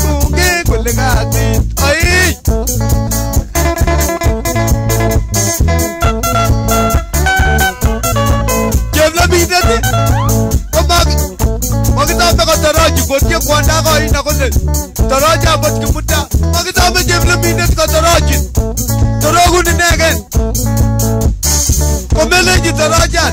गूँगे गुल का गीत Gotia kwanda ko ina ko taraja bat ki mutta magita me jebla minet ka taraji taragu ne negen ko mele ji tarajan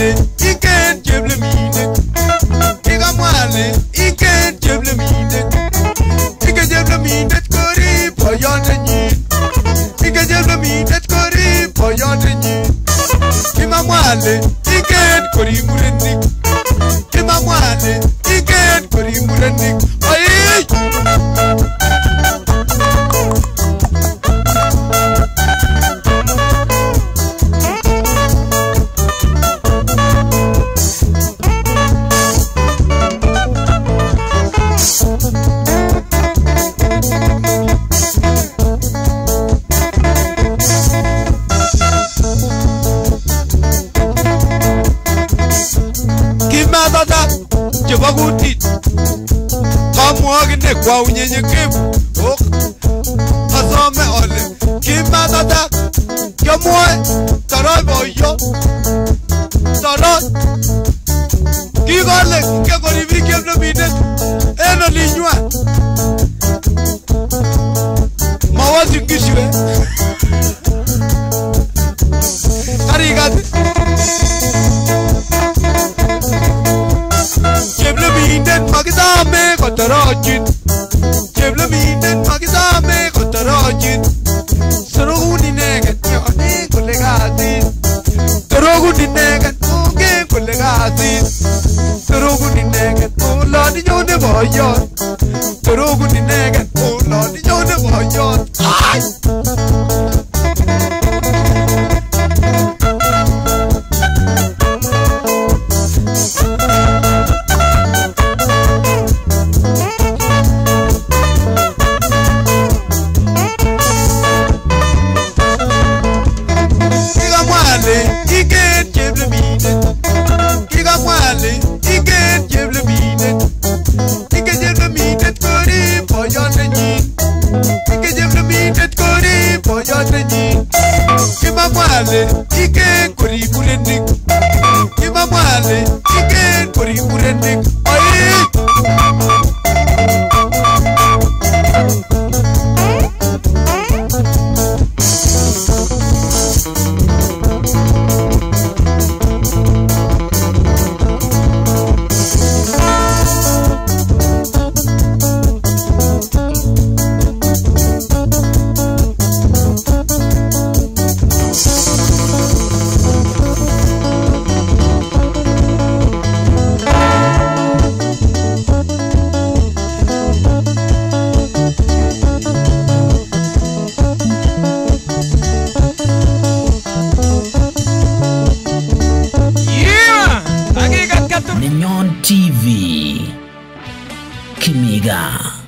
komelenji torochan kikamwale ingen cheplemindet kikamwale ingen cheplemindet ingen cheplemindet korib boyondenyin ingen cheplemindet korib boyondenyin kimamwale ingen korib murenik kimamwale ingen korib murenik gye bagutit kamwagine kwa unyenyekevu. Kasome ole. Kimatata kyomwoe toroi boyo. Toroi kikole kekoribiri kyemnomindet en olinywan mawozingishire makisame kotorochin cheplemindet makisame kotorochin sorokun ineket yonen kole kasit sorokun ineket ongen kole kasit sorokun ineket olon inyone boyot sorokun ineket olon inyone boyot boyondenyin ingen cheplemindet korib boyondenyin kimamwale ingen Química.